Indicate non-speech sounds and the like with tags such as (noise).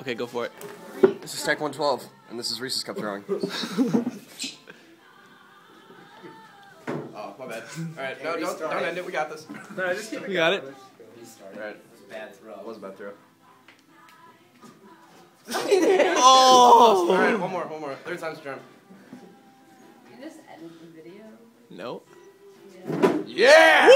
Okay, go for it. This is Tech 112, and this is Reese's Cup throwing. (laughs) oh, my bad. Alright, no, don't, don't end it. We got this. No, just keep it You got it? Alright. It was a bad throw. It was a bad throw. (laughs) Oh! Alright, one more, one more. Third time's drum. charm. You just edit the video. No. Yeah. Yeah!